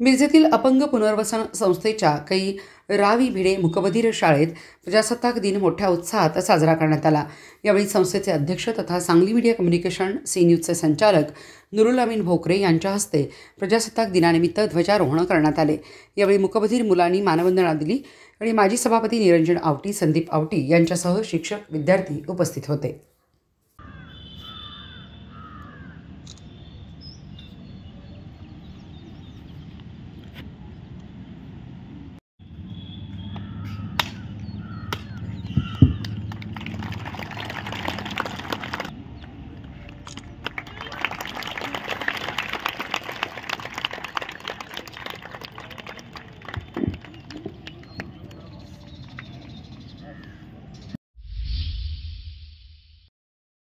मिरजेतील अपंग पुनर्वसन संस्थेच्या काही रावी भिडे मुकबधीर शाळेत प्रजासत्ताक दिन मोठ्या उत्साहात साजरा करण्यात आला. यावेळी संस्थेचे अध्यक्ष तथा सांगली मीडिया कम्युनिकेशन सी न्यूजचे संचालक नुरुल अमीन भोकरे यांच्या हस्ते प्रजासत्ताक दिनानिमित्त ध्वजारोहण करण्यात आले. यावेळी मुकबधीर मुलांनी मानवंदना दिली आणि माजी सभापती निरंजन आवटी संदीप आवटी यांच्यासह शिक्षक विद्यार्थी उपस्थित होते.